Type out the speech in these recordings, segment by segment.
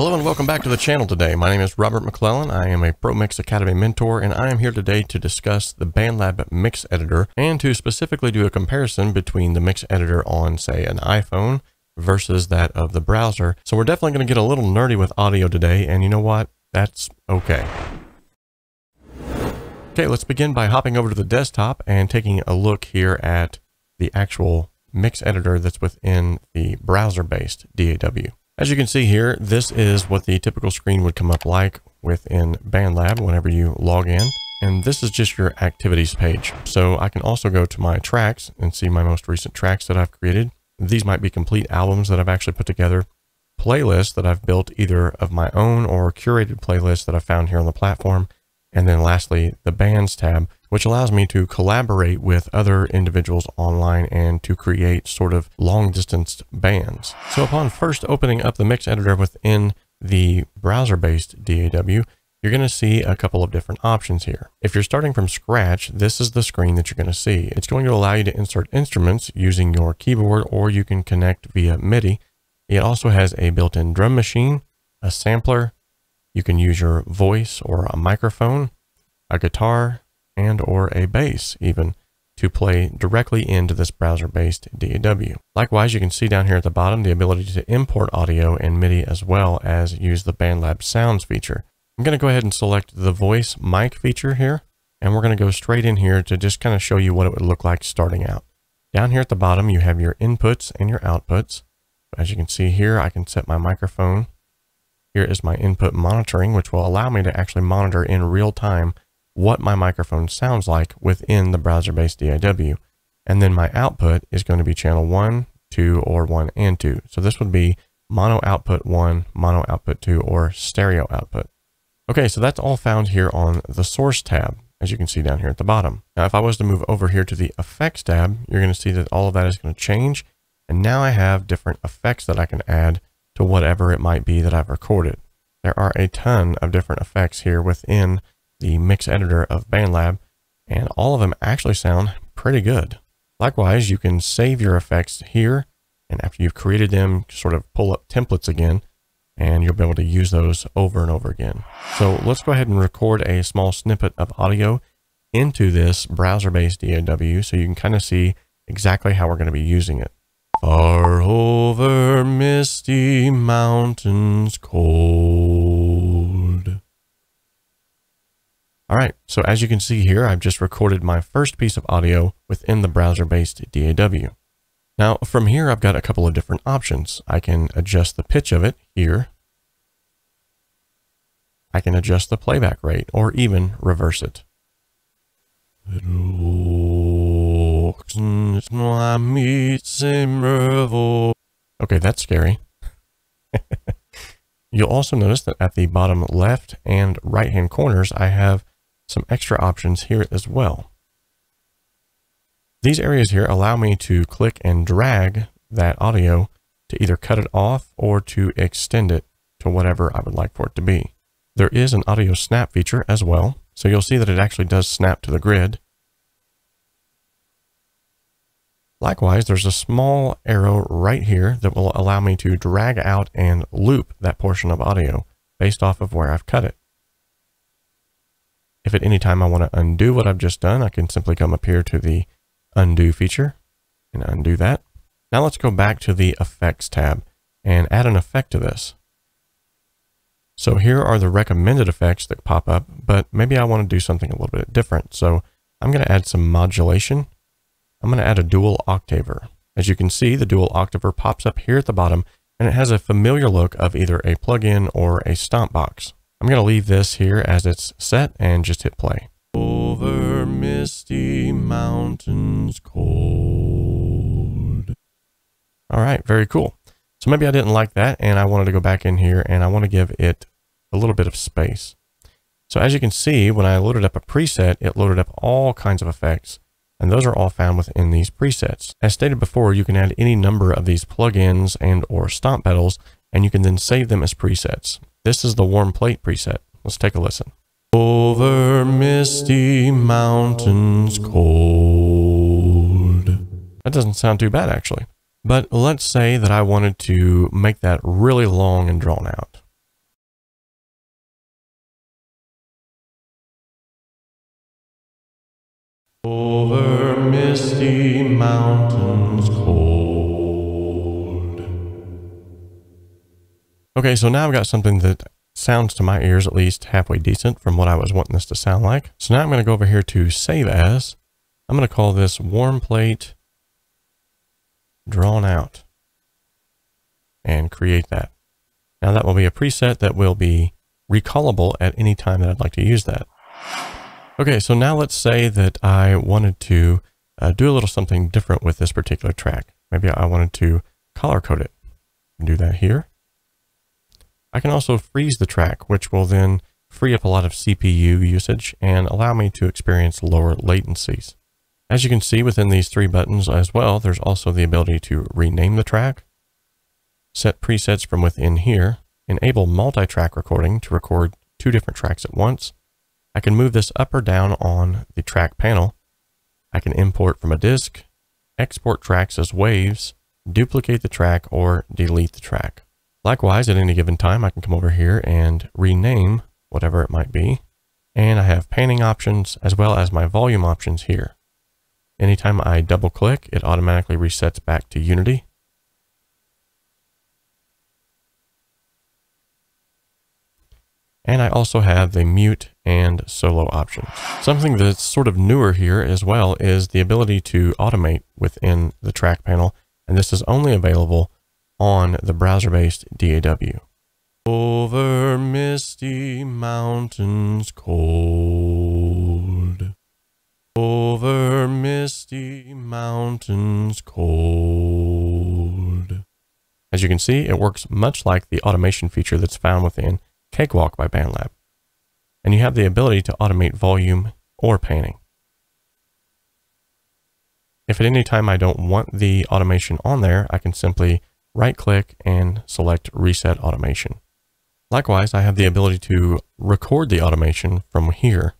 Hello and welcome back to the channel today. My name is Robert McClellan. I am a Pro Mix Academy mentor and I am here today to discuss the BandLab Mix Editor and to specifically do a comparison between the Mix Editor on say an iPhone versus that of the browser. So we're definitely going to get a little nerdy with audio today and you know what? That's okay. Okay, let's begin by hopping over to the desktop and taking a look here at the actual mix editor that's within the browser-based DAW. As you can see here, this is what the typical screen would come up like within BandLab whenever you log in. And this is just your activities page. So I can also go to my tracks and see my most recent tracks that I've created. These might be complete albums that I've actually put together, playlists that I've built either of my own or curated playlists that I found here on the platform. And then lastly, the bands tab, which allows me to collaborate with other individuals online and to create sort of long distance bands. So upon first opening up the mix editor within the browser based DAW, you're going to see a couple of different options here. If you're starting from scratch, this is the screen that you're going to see. It's going to allow you to insert instruments using your keyboard or you can connect via MIDI. It also has a built-in drum machine, a sampler, you can use your voice or a microphone, a guitar, and or a bass even to play directly into this browser-based DAW. Likewise, you can see down here at the bottom the ability to import audio and MIDI as well as use the BandLab Sounds feature. I'm going to go ahead and select the voice mic feature here, and we're going to go straight in here to just kind of show you what it would look like starting out. Down here at the bottom, you have your inputs and your outputs. As you can see here, I can set my microphone here is my input monitoring, which will allow me to actually monitor in real time what my microphone sounds like within the browser-based DAW. And then my output is going to be channel 1, 2, or 1 and 2. So this would be mono output 1, mono output 2, or stereo output. Okay, so that's all found here on the source tab, as you can see down here at the bottom. Now, if I was to move over here to the effects tab, you're going to see that all of that is going to change. And now I have different effects that I can add to whatever it might be that I've recorded. There are a ton of different effects here within the mix editor of BandLab, and all of them actually sound pretty good. Likewise, you can save your effects here, and after you've created them, sort of pull up templates again, and you'll be able to use those over and over again. So let's go ahead and record a small snippet of audio into this browser-based DAW so you can kind of see exactly how we're going to be using it. Far over misty mountains cold. All right, so as you can see here, I've just recorded my first piece of audio within the browser-based DAW. Now, from here, I've got a couple of different options. I can adjust the pitch of it here. I can adjust the playback rate or even reverse it. Okay, that's scary. You'll also notice that at the bottom left and right hand corners, I have some extra options here as well. These areas here allow me to click and drag that audio to either cut it off or to extend it to whatever I would like for it to be. There is an audio snap feature as well, so you'll see that it actually does snap to the grid. Likewise, there's a small arrow right here that will allow me to drag out and loop that portion of audio based off of where I've cut it. If at any time I want to undo what I've just done, I can simply come up here to the undo feature and undo that. Now let's go back to the effects tab and add an effect to this. So here are the recommended effects that pop up, but maybe I want to do something a little bit different. So I'm going to add some modulation I'm going to add a dual octaver. As you can see, the dual octaver pops up here at the bottom, and it has a familiar look of either a plugin or a stomp box. I'm going to leave this here as it's set and just hit play. Over misty mountains cold. All right, very cool. So maybe I didn't like that and I wanted to go back in here and I want to give it a little bit of space. So as you can see, when I loaded up a preset, it loaded up all kinds of effects and those are all found within these presets. As stated before, you can add any number of these plugins and or stomp pedals, and you can then save them as presets. This is the warm plate preset. Let's take a listen. Over misty mountains cold. That doesn't sound too bad, actually. But let's say that I wanted to make that really long and drawn out. Over misty mountains cold. Okay, so now I've got something that sounds to my ears at least halfway decent from what I was wanting this to sound like. So now I'm going to go over here to save as. I'm going to call this warm plate drawn out and create that. Now that will be a preset that will be recallable at any time that I'd like to use that. Okay, so now let's say that I wanted to uh, do a little something different with this particular track. Maybe I wanted to color code it. Do that here. I can also freeze the track, which will then free up a lot of CPU usage and allow me to experience lower latencies. As you can see within these three buttons as well, there's also the ability to rename the track, set presets from within here, enable multi-track recording to record two different tracks at once. I can move this up or down on the track panel. I can import from a disk, export tracks as waves, duplicate the track, or delete the track. Likewise, at any given time, I can come over here and rename whatever it might be. And I have panning options as well as my volume options here. Anytime I double click, it automatically resets back to Unity. And I also have the mute and solo options. Something that's sort of newer here as well is the ability to automate within the track panel. And this is only available on the browser-based DAW. Over misty mountains cold. Over misty mountains cold. As you can see, it works much like the automation feature that's found within Cakewalk by BandLab. And you have the ability to automate volume or panning. If at any time I don't want the automation on there, I can simply right click and select reset automation. Likewise, I have the ability to record the automation from here.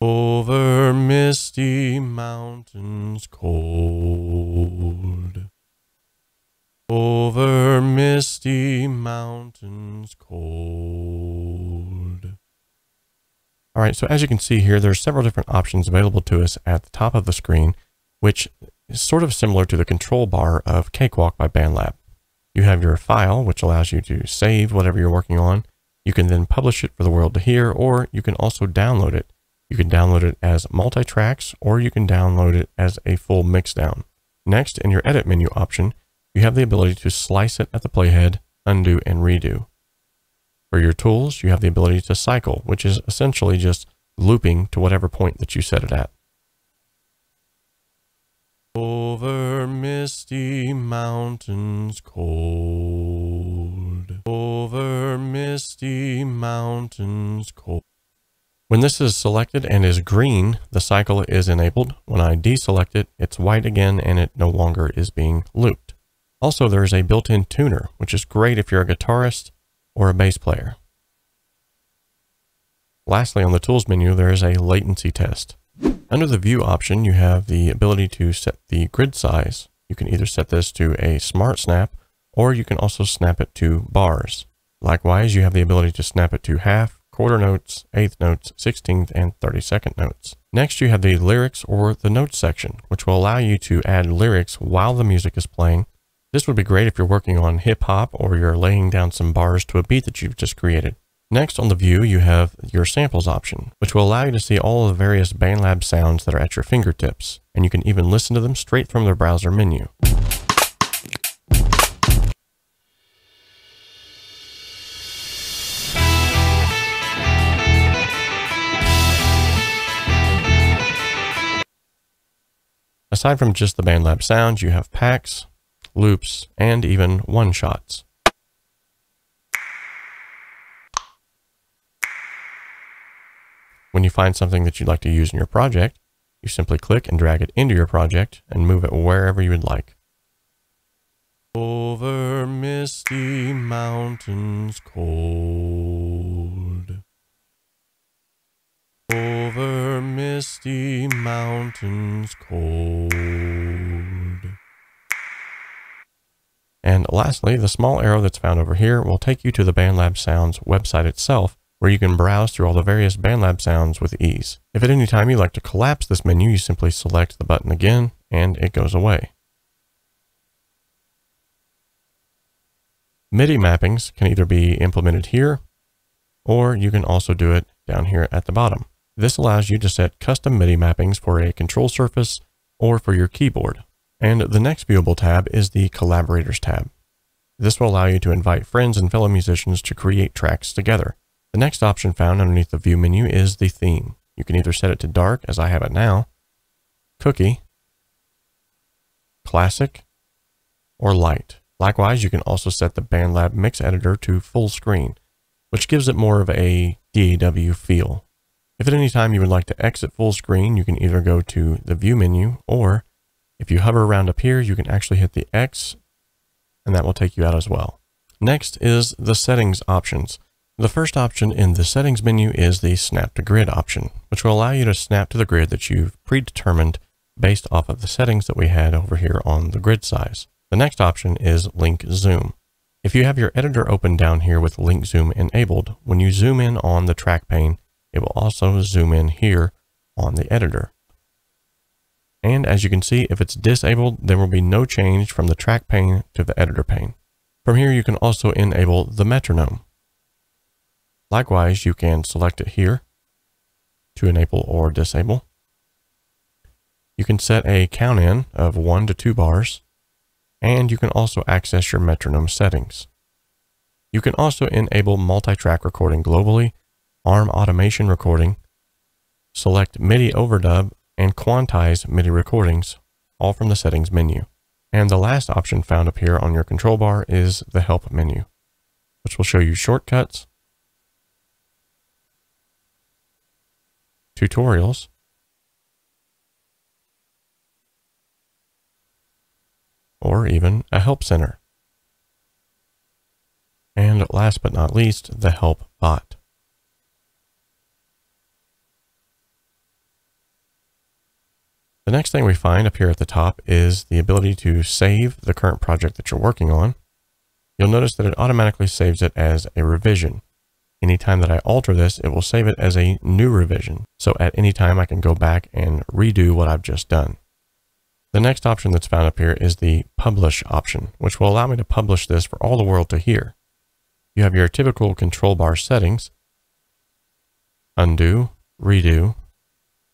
Over misty mountains cold. Over misty mountains cold. All right, so as you can see here, there's several different options available to us at the top of the screen, which is sort of similar to the control bar of Cakewalk by BandLab. You have your file, which allows you to save whatever you're working on. You can then publish it for the world to hear, or you can also download it. You can download it as multi-tracks, or you can download it as a full mixdown. Next, in your edit menu option, you have the ability to slice it at the playhead, undo, and redo. For your tools, you have the ability to cycle, which is essentially just looping to whatever point that you set it at. Over misty mountains cold. Over misty mountains cold. When this is selected and is green, the cycle is enabled. When I deselect it, it's white again and it no longer is being looped. Also, there is a built-in tuner, which is great if you're a guitarist or a bass player. Lastly, on the tools menu, there is a latency test. Under the view option, you have the ability to set the grid size. You can either set this to a smart snap, or you can also snap it to bars. Likewise, you have the ability to snap it to half, quarter notes, eighth notes, 16th, and 32nd notes. Next, you have the lyrics or the notes section, which will allow you to add lyrics while the music is playing. This would be great if you're working on hip hop or you're laying down some bars to a beat that you've just created. Next on the view, you have your samples option, which will allow you to see all of the various BandLab sounds that are at your fingertips, and you can even listen to them straight from the browser menu. Aside from just the BandLab sounds, you have packs, loops, and even one-shots. When you find something that you'd like to use in your project, you simply click and drag it into your project and move it wherever you would like. Over misty mountains cold. Over misty mountains cold. And lastly, the small arrow that's found over here will take you to the BandLab Sounds website itself, where you can browse through all the various BandLab sounds with ease. If at any time you like to collapse this menu, you simply select the button again and it goes away. MIDI mappings can either be implemented here or you can also do it down here at the bottom. This allows you to set custom MIDI mappings for a control surface or for your keyboard. And the next viewable tab is the Collaborators tab. This will allow you to invite friends and fellow musicians to create tracks together. The next option found underneath the view menu is the theme. You can either set it to dark, as I have it now, cookie, classic, or light. Likewise, you can also set the BandLab mix editor to full screen, which gives it more of a DAW feel. If at any time you would like to exit full screen, you can either go to the view menu or if you hover around up here, you can actually hit the X and that will take you out as well. Next is the settings options. The first option in the settings menu is the snap to grid option, which will allow you to snap to the grid that you've predetermined based off of the settings that we had over here on the grid size. The next option is link zoom. If you have your editor open down here with link zoom enabled, when you zoom in on the track pane, it will also zoom in here on the editor. And as you can see, if it's disabled, there will be no change from the track pane to the editor pane. From here, you can also enable the metronome. Likewise, you can select it here to enable or disable. You can set a count in of one to two bars, and you can also access your metronome settings. You can also enable multi-track recording globally ARM automation recording, select MIDI overdub, and quantize MIDI recordings, all from the settings menu. And the last option found up here on your control bar is the help menu, which will show you shortcuts, tutorials, or even a help center. And last but not least, the help bot. The next thing we find up here at the top is the ability to save the current project that you're working on. You'll notice that it automatically saves it as a revision. Anytime that I alter this, it will save it as a new revision. So at any time I can go back and redo what I've just done. The next option that's found up here is the publish option, which will allow me to publish this for all the world to hear. You have your typical control bar settings, undo, redo,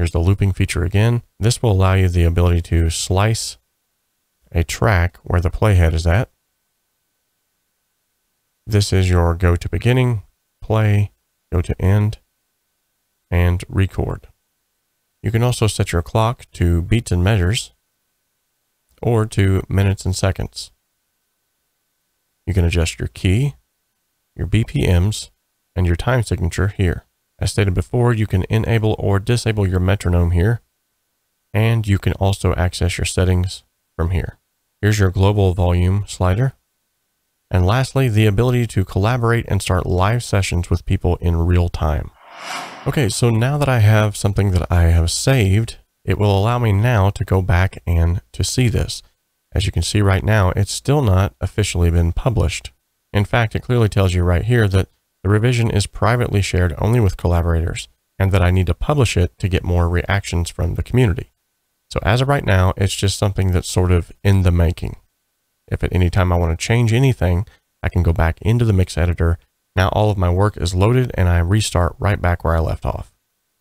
Here's the looping feature again. This will allow you the ability to slice a track where the playhead is at. This is your go to beginning, play, go to end, and record. You can also set your clock to beats and measures or to minutes and seconds. You can adjust your key, your BPMs, and your time signature here. As stated before, you can enable or disable your metronome here, and you can also access your settings from here. Here's your global volume slider. And lastly, the ability to collaborate and start live sessions with people in real time. Okay, so now that I have something that I have saved, it will allow me now to go back and to see this. As you can see right now, it's still not officially been published. In fact, it clearly tells you right here that the revision is privately shared only with collaborators, and that I need to publish it to get more reactions from the community. So as of right now, it's just something that's sort of in the making. If at any time I want to change anything, I can go back into the mix editor. Now all of my work is loaded and I restart right back where I left off.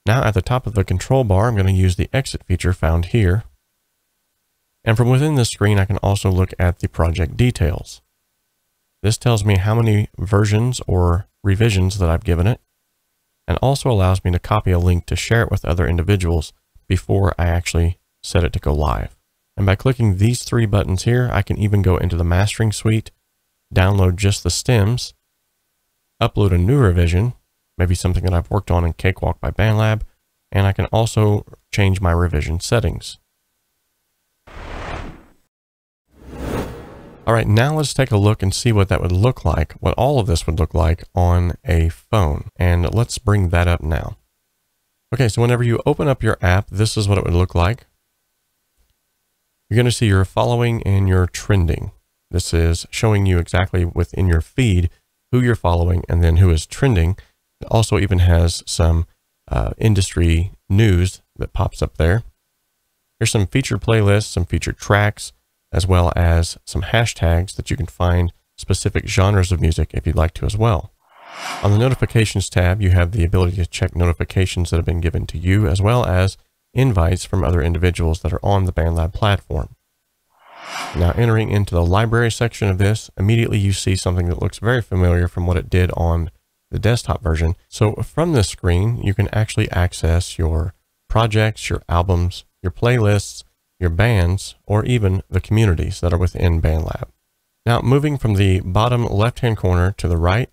Now at the top of the control bar, I'm going to use the exit feature found here. And from within this screen, I can also look at the project details. This tells me how many versions or revisions that I've given it, and also allows me to copy a link to share it with other individuals before I actually set it to go live. And by clicking these three buttons here, I can even go into the mastering suite, download just the stems, upload a new revision, maybe something that I've worked on in Cakewalk by BandLab, and I can also change my revision settings. All right, now let's take a look and see what that would look like, what all of this would look like on a phone. And let's bring that up now. Okay, so whenever you open up your app, this is what it would look like. You're going to see your following and your trending. This is showing you exactly within your feed who you're following and then who is trending. It also even has some uh, industry news that pops up there. Here's some featured playlists, some featured tracks, as well as some hashtags that you can find specific genres of music if you'd like to as well. On the notifications tab, you have the ability to check notifications that have been given to you, as well as invites from other individuals that are on the BandLab platform. Now entering into the library section of this, immediately you see something that looks very familiar from what it did on the desktop version. So from this screen, you can actually access your projects, your albums, your playlists, your bands, or even the communities that are within BandLab. Now moving from the bottom left-hand corner to the right,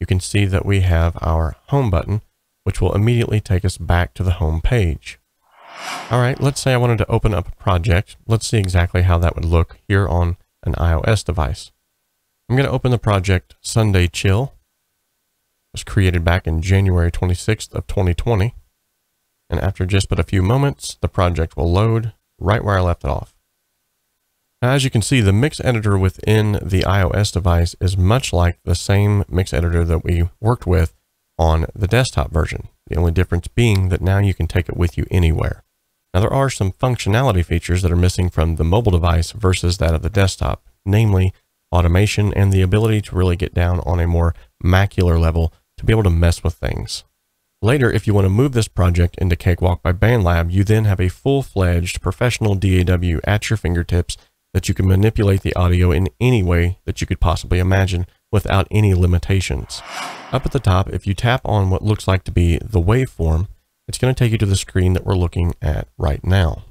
you can see that we have our home button, which will immediately take us back to the home page. All right, let's say I wanted to open up a project. Let's see exactly how that would look here on an iOS device. I'm going to open the project Sunday Chill. It was created back in January 26th of 2020. And after just but a few moments, the project will load right where I left it off. Now, as you can see, the mix editor within the iOS device is much like the same mix editor that we worked with on the desktop version. The only difference being that now you can take it with you anywhere. Now there are some functionality features that are missing from the mobile device versus that of the desktop, namely automation and the ability to really get down on a more macular level to be able to mess with things. Later, if you want to move this project into Cakewalk by BandLab, you then have a full-fledged professional DAW at your fingertips that you can manipulate the audio in any way that you could possibly imagine without any limitations. Up at the top, if you tap on what looks like to be the waveform, it's going to take you to the screen that we're looking at right now.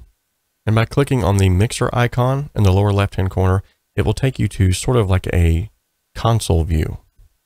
And by clicking on the mixer icon in the lower left-hand corner, it will take you to sort of like a console view,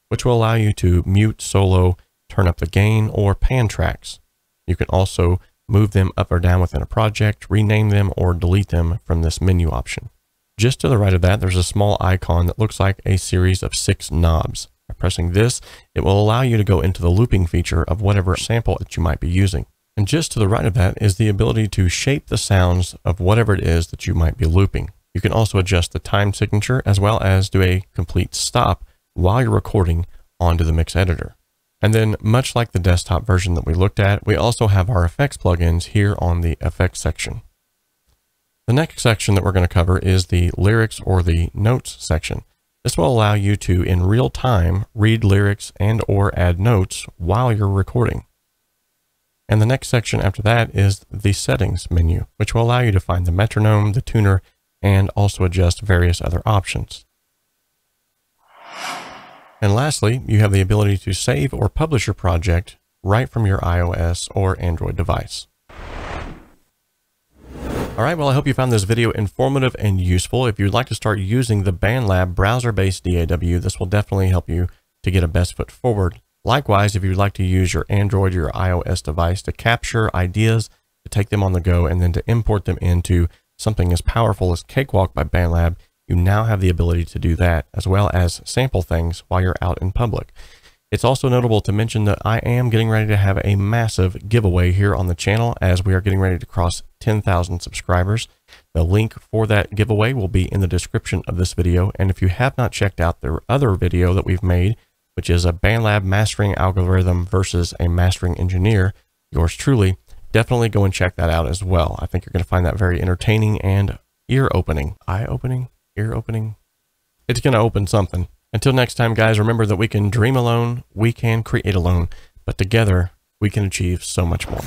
which will allow you to mute, solo, turn up the gain, or pan tracks. You can also move them up or down within a project, rename them, or delete them from this menu option. Just to the right of that, there's a small icon that looks like a series of six knobs. By pressing this, it will allow you to go into the looping feature of whatever sample that you might be using. And just to the right of that is the ability to shape the sounds of whatever it is that you might be looping. You can also adjust the time signature as well as do a complete stop while you're recording onto the mix editor. And then much like the desktop version that we looked at, we also have our effects plugins here on the effects section. The next section that we're going to cover is the lyrics or the notes section. This will allow you to, in real time, read lyrics and or add notes while you're recording. And the next section after that is the settings menu, which will allow you to find the metronome, the tuner, and also adjust various other options. And lastly, you have the ability to save or publish your project right from your iOS or Android device. All right, well, I hope you found this video informative and useful. If you'd like to start using the BandLab browser-based DAW, this will definitely help you to get a best foot forward. Likewise, if you'd like to use your Android or your iOS device to capture ideas, to take them on the go, and then to import them into something as powerful as Cakewalk by BandLab, you now have the ability to do that, as well as sample things while you're out in public. It's also notable to mention that I am getting ready to have a massive giveaway here on the channel as we are getting ready to cross 10,000 subscribers. The link for that giveaway will be in the description of this video. And if you have not checked out the other video that we've made, which is a BandLab mastering algorithm versus a mastering engineer, yours truly, definitely go and check that out as well. I think you're going to find that very entertaining and ear opening. Eye opening? Ear opening? It's going to open something. Until next time, guys, remember that we can dream alone, we can create alone, but together we can achieve so much more.